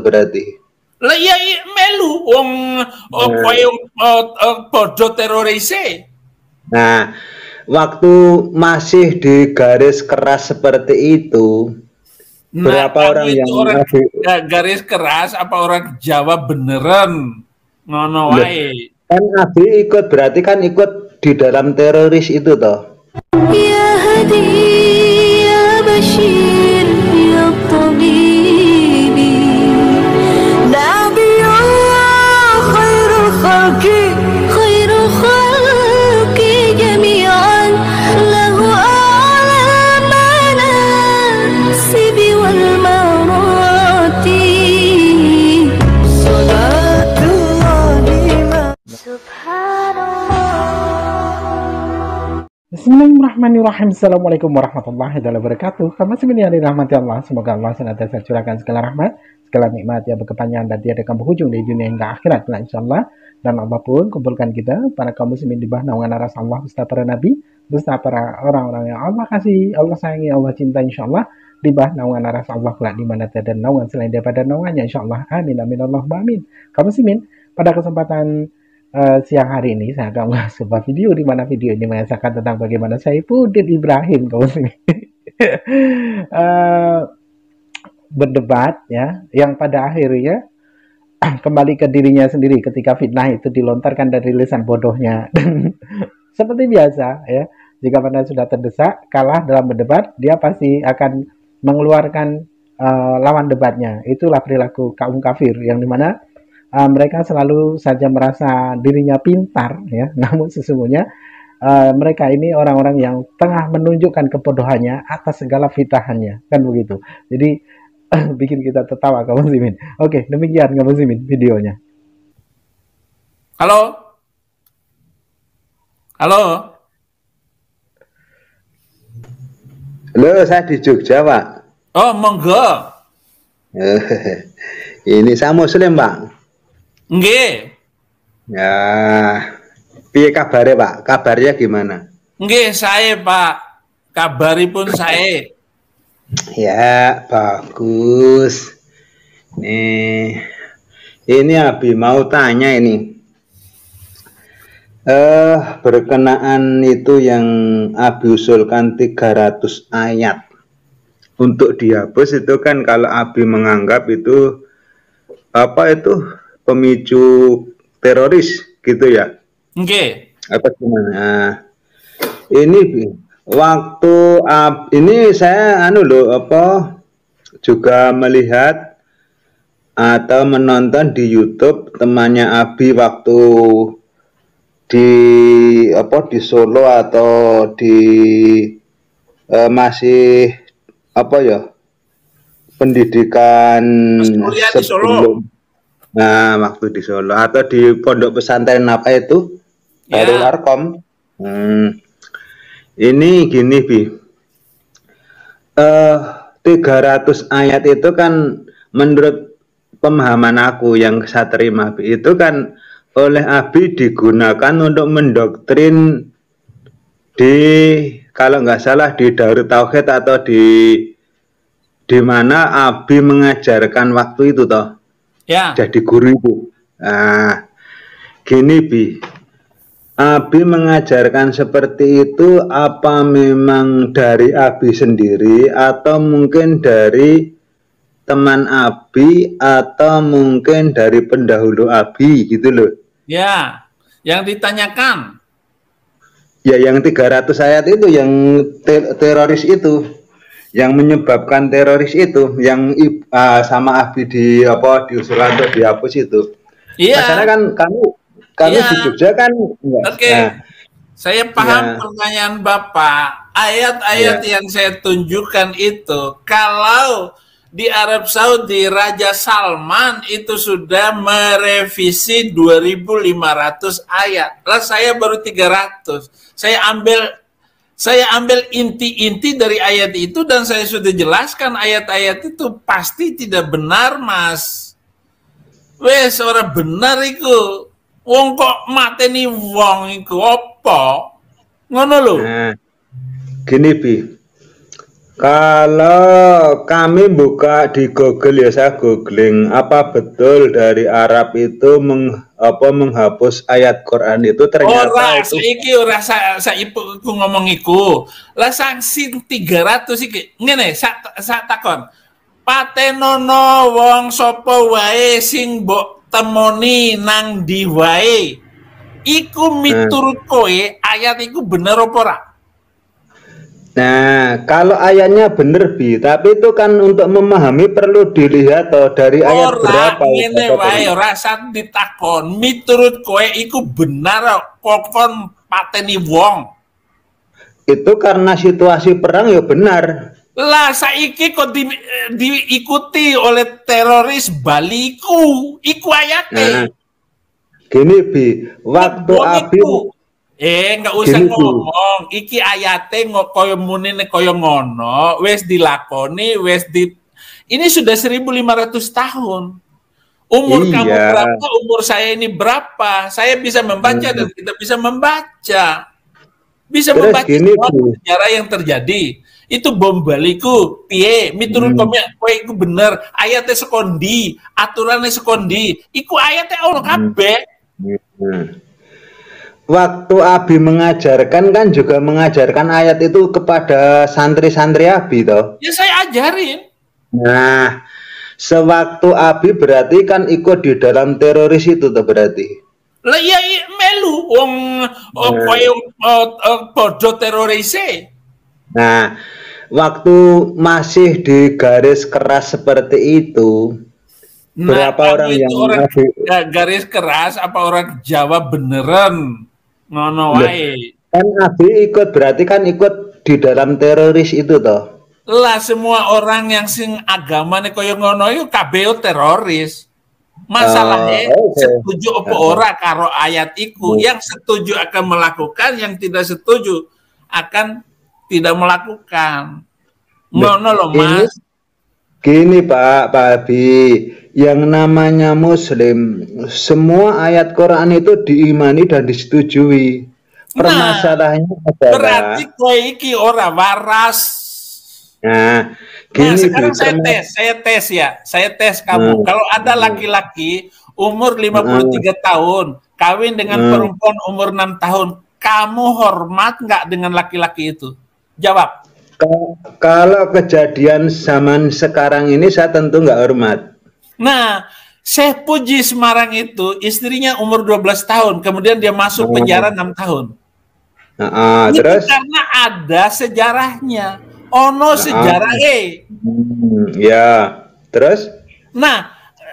berarti. Lah iya, iya melu wong oh, koyo oh, oh, podo teroris Nah, waktu masih di garis keras seperti itu, nah, berapa orang yang orang ya, garis keras apa orang Jawa beneran ngono wae. Kan Abi ikut berarti kan ikut di dalam teroris itu toh. Ya Hadi ya Bashir Bismillahirrahmanirrahim. Assalamualaikum warahmatullahi wabarakatuh. Kamu semuanya dirahmati Allah. Semoga Allah senantiasa curahkan segala rahmat, segala nikmat yang berkepanjangan dan tiada akan berhujung di dunia hingga akhirat. Insya Allah. Dan Allah pun kumpulkan kita, para kaum muslimin di bawah naungan aras Allah, beserta para nabi, beserta para orang-orang yang Allah kasih, Allah sayangi, Allah cinta insya Allah, di bawah naungan aras Allah kelak di mana tiada naungan selain daripada naungannya insya Allah. Amin, amin, Allah, amin. Kaum muslimin, pada kesempatan uh, siang hari ini saya akan mengulas sebuah video di mana video ini mengisahkan tentang bagaimana saya Pudit Ibrahim kamu uh, berdebat ya yang pada akhirnya kembali ke dirinya sendiri ketika fitnah itu dilontarkan dari lisan bodohnya. Seperti biasa ya jika anda sudah terdesak kalah dalam berdebat dia pasti akan mengeluarkan uh, lawan debatnya. Itulah perilaku kaum kafir yang di mana uh, mereka selalu saja merasa dirinya pintar ya. Namun sesungguhnya uh, mereka ini orang-orang yang tengah menunjukkan kebodohannya atas segala fitahannya kan begitu? Jadi uh, bikin kita tertawa kamu muslimin oke demikian kamu muslimin videonya. Halo? Halo? Halo saya di Jogja pak. Oh monggo. Ini saya muslim pak Nggih. Ya. Piye kabare, Pak? Kabarnya gimana? Nggih, saya, Pak. Kabaripun saya. Ya, bagus. Nih. Ini Abi mau tanya ini. Eh, uh, berkenaan itu yang Abi usulkan 300 ayat untuk dihapus itu kan kalau Abi menganggap itu apa itu pemicu teroris gitu ya? Oke. Okay. Apa gimana? Nah, ini waktu uh, ini saya anu loh apa juga melihat atau menonton di YouTube temannya Abi waktu di apa di Solo atau di uh, masih apa ya pendidikan sebelum Nah, waktu di Solo atau di pondok pesantren apa itu? Ya. Darul Arkom. Hmm. Ini gini, Bi. Eh, uh, 300 ayat itu kan menurut pemahaman aku yang saya terima, Bi, itu kan oleh Abi digunakan untuk mendoktrin di kalau nggak salah di Darut Tauhid atau di di mana Abi mengajarkan waktu itu toh ya. jadi guru itu. Nah, gini Bi, Abi mengajarkan seperti itu apa memang dari Abi sendiri atau mungkin dari teman Abi atau mungkin dari pendahulu Abi gitu loh. Ya, yang ditanyakan. Ya yang 300 ayat itu yang ter teroris itu yang menyebabkan teroris itu yang uh, sama Abi di apa diusulkan untuk dihapus itu. Iya. Masalah kan kamu kamu iya. di Jogja kan Oke. Okay. Nah, saya paham ya. pertanyaan Bapak. Ayat-ayat ya. yang saya tunjukkan itu kalau di Arab Saudi Raja Salman itu sudah merevisi 2500 ayat. Lah saya baru 300. Saya ambil saya ambil inti-inti dari ayat itu dan saya sudah jelaskan ayat-ayat itu pasti tidak benar, Mas. Wes ora benar iku. Wong kok mateni wong iku apa? Ngono lho. Nah, gini Bi. Kalau kami buka di Google ya saya googling apa betul dari Arab itu meng, apa menghapus ayat Quran itu ternyata ora itu saiki ora sa, sa ibu ku ngomong iku. Lah sanksi 300 iki. Ngene, sak sak takon. Patenono wong sapa wae sing mbok temoni nang di wae. Iku miturut kowe ayat iku bener apa ora? Nah, kalau ayatnya bener bi, tapi itu kan untuk memahami perlu dilihat toh dari ayat Ora berapa. berapa wae ora sak ditakon. Miturut kowe iku bener kok kon pateni wong. Itu karena situasi perang ya benar. Lah saiki kok di, diikuti oleh teroris Baliku. Iku ayatnya. Nah, gini bi, waktu Abi. Eh, nggak usah Gini, Bu. ngomong. Iki ayate koyo munine koyo ngono, wes dilakoni, wes di Ini sudah 1500 tahun. Umur Iya. kamu berapa, umur saya ini berapa? Saya bisa membaca Hmm. dan kita bisa membaca. Bisa Terus membaca gini, sejarah yang terjadi. Itu bom baliku, piye, miturut Hmm. kowe kowe iku bener, ayatnya sekondi, aturannya sekondi. Iku ayatnya Allah Hmm. kabeh. Nah. Waktu Abi mengajarkan kan juga mengajarkan ayat itu kepada santri-santri Abi toh. Ya saya ajarin. Nah, sewaktu Abi berarti kan ikut di dalam teroris itu tuh berarti. Lah iya iya, melu wong oh, Nah. oh, oh, podo terorise. Nah, waktu masih di garis keras seperti itu, Nah, Berapa orang itu yang orang garis keras apa orang Jawa beneran? Ngono Loh. wae. kan Abi ikut berarti kan ikut di dalam teroris itu toh. Lah semua orang yang sing agamane koyo ngono iku kabeh teroris. Masalahnya Ah, oke. setuju apa ora karo ayat iku. Hmm. Yang setuju akan melakukan, yang tidak setuju akan tidak melakukan. Ngono loh, Mas. Gini Pak, Pak Abi, yang namanya Muslim, semua ayat Quran itu diimani dan disetujui. Nah, Permasalahannya adalah, Berarti kowe iki ora waras. nah, Nah, gini sekarang Bu, saya tes, saya tes ya. Saya tes kamu. Hmm. Kalau ada laki-laki umur 53 tahun, kawin dengan Hmm. perempuan umur 6 tahun, kamu hormat nggak dengan laki-laki itu? Jawab. ka- kalau kejadian zaman sekarang ini saya tentu nggak hormat. Nah, Syekh Puji Semarang itu istrinya umur 12 tahun, kemudian dia masuk Hmm. penjara 6 tahun. Nah, ah, Itu terus, karena ada sejarahnya. Ono sejarah eh. Hmm, ya, terus, Nah,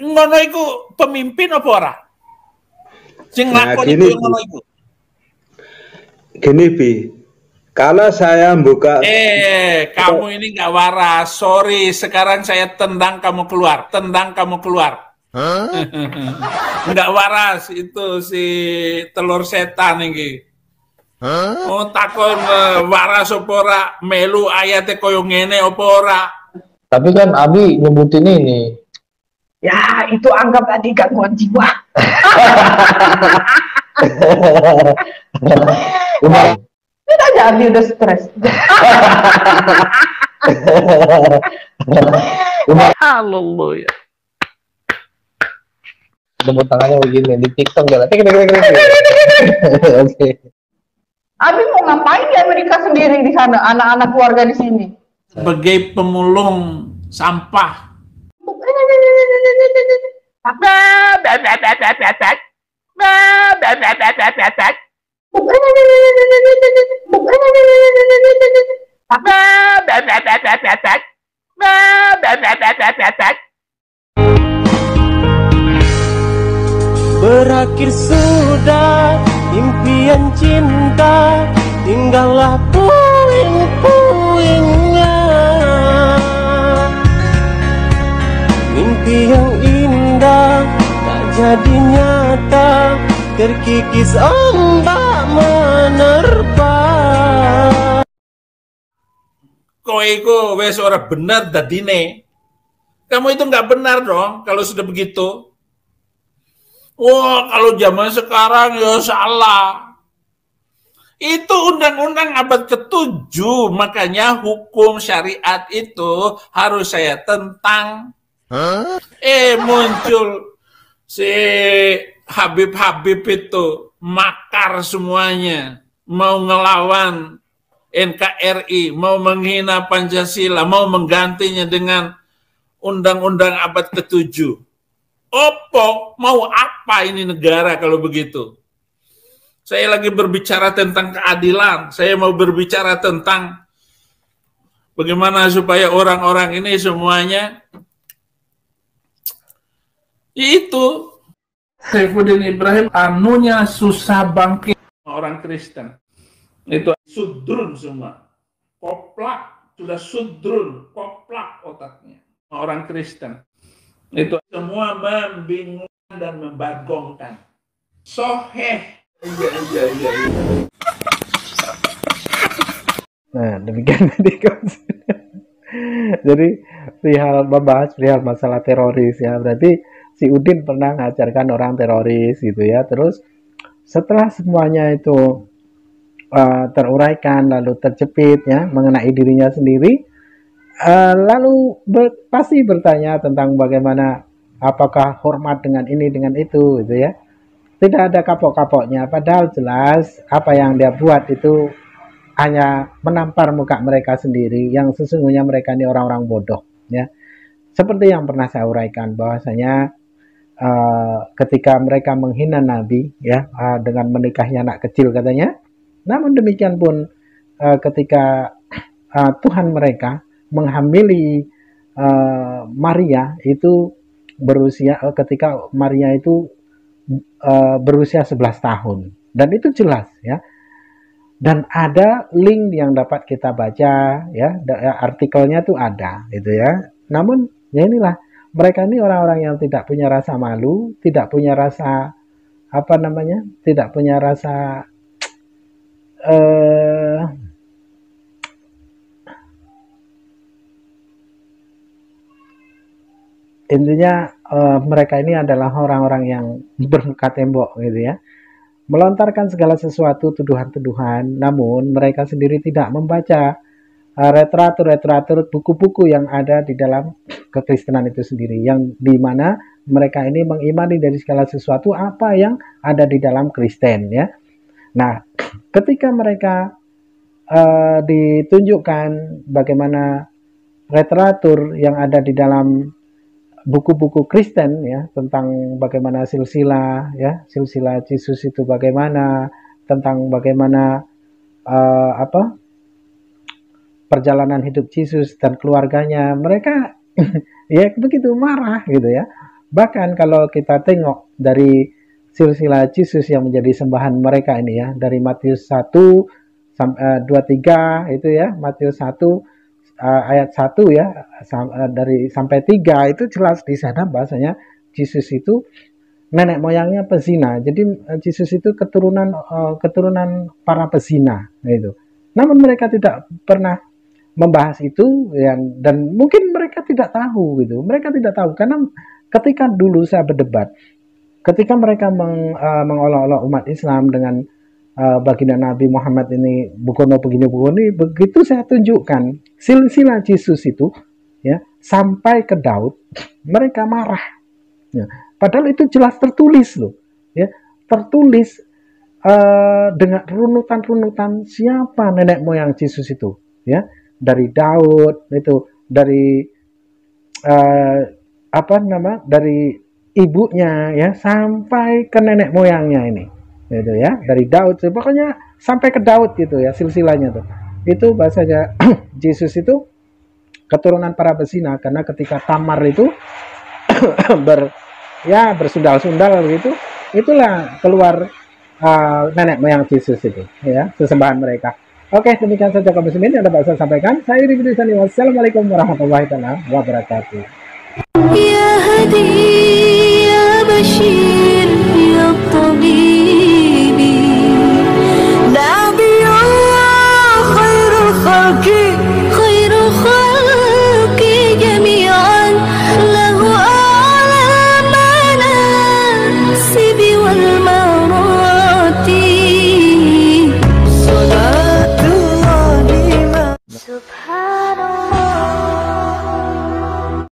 ngono iku pemimpin apa ora? Sing Nah, gini, Bu. ngono iku. gini Bi, kalau saya buka, Eh, kamu ini nggak waras. Sorry, sekarang saya tendang kamu keluar. Tendang kamu keluar. Nggak waras itu si telur setan ini. Oh takon eh, waras apa ora melu ayate koyo ngene apa ora. Tapi kan Abi nyebutin ini. Ya, itu anggap tadi gangguan jiwa. Udah, Itu aja Abi udah stres. Haleluya. tepuk tangannya begini di TikTok jalan. Oke. Abi mau ngapain di Amerika sendiri di sana? Anak-anak keluarga di sini. Sebagai pemulung sampah. Berakhir sudah impian cinta Tinggallah puing-puingnya. Mimpi yang indah tak jadi nyata Terkikis ombak menerpa Kowe iku wes ora bener dadine. Kamu itu nggak benar dong kalau sudah begitu. Wah, kalau zaman sekarang ya salah. Itu undang-undang abad ke-7, makanya hukum syariat itu harus saya tentang. Eh muncul si Habib-Habib itu makar semuanya, mau ngelawan NKRI, mau menghina Pancasila, mau menggantinya dengan undang-undang abad ke-7. Opo, mau apa ini negara kalau begitu? Saya lagi berbicara tentang keadilan. Saya mau berbicara tentang bagaimana supaya orang-orang ini semuanya itu Saifuddin Ibrahim anunya susah bangkit orang Kristen. Itu sudrun semua. Koplak, sudah sudrun, koplak otaknya. Orang Kristen. Itu semua membingungkan dan membagongkan. Soheh Iya, iya, iya, iya. Nah, demikian tadi Jadi perihal membahas perihal masalah teroris ya. Berarti si Udin pernah ngajarkan orang teroris gitu ya. Terus setelah semuanya itu uh, teruraikan lalu terjepit ya mengenai dirinya sendiri, uh, lalu ber, pasti bertanya tentang bagaimana apakah hormat dengan ini dengan itu gitu ya. Tidak ada kapok-kapoknya. Padahal jelas apa yang dia buat itu hanya menampar muka mereka sendiri yang sesungguhnya mereka ini orang-orang bodoh ya. Seperti yang pernah saya uraikan bahwasanya uh, ketika mereka menghina Nabi ya uh, dengan menikahnya anak kecil katanya. Namun demikian pun uh, ketika uh, Tuhan mereka menghamili uh, Maria itu berusia uh, ketika Maria itu uh, berusia 11 tahun. Dan itu jelas ya. Dan ada link yang dapat kita baca ya, ya artikelnya tuh ada gitu ya. Namun ya inilah mereka ini orang-orang yang tidak punya rasa malu tidak punya rasa apa namanya tidak punya rasa uh, intinya uh, mereka ini adalah orang-orang yang bermuka tembok gitu ya. Melontarkan segala sesuatu tuduhan-tuduhan namun mereka sendiri tidak membaca uh, reteratur-reteratur buku-buku yang ada di dalam kekristenan itu sendiri yang di mana mereka ini mengimani dari segala sesuatu apa yang ada di dalam Kristen ya. Nah ketika mereka uh, ditunjukkan bagaimana reteratur yang ada di dalam buku-buku Kristen ya tentang bagaimana silsilah ya silsilah Yesus itu bagaimana tentang bagaimana uh, apa perjalanan hidup Yesus dan keluarganya mereka ya begitu marah gitu ya bahkan kalau kita tengok dari silsilah Yesus yang menjadi sembahan mereka ini ya dari Matius 1 sampai uh, 23 itu ya Matius 1 uh, ayat 1 ya uh, dari sampai 3 itu jelas di sana bahasanya Yesus itu nenek moyangnya pezina. Jadi uh, Yesus itu keturunan keturunan para pezina itu. Namun mereka tidak pernah membahas itu ya, dan mungkin mereka tidak tahu gitu. Mereka tidak tahu karena ketika dulu saya berdebat, ketika mereka meng, uh, mengolok-olok umat Islam dengan uh, baginda Nabi Muhammad ini bukono begini begini begitu saya tunjukkan silsilah Yesus itu ya sampai ke Daud mereka marah ya. padahal itu jelas tertulis loh ya tertulis uh, dengan runutan-runutan siapa nenek moyang Yesus itu ya dari Daud itu dari uh, apa nama dari ibunya ya sampai ke nenek moyangnya ini gitu ya dari Daud pokoknya sampai ke Daud gitu ya silsilahnya tuh. Itu bahasanya Yesus itu keturunan para pesina karena ketika Tamar itu ber ya bersundal-sundal begitu itulah keluar uh, nenek moyang Yesus itu ya sesembahan mereka oke demikian saja kaum muslimin yang dapat saya sampaikan. Saya Iri Wassalamualaikum warahmatullahi wabarakatuh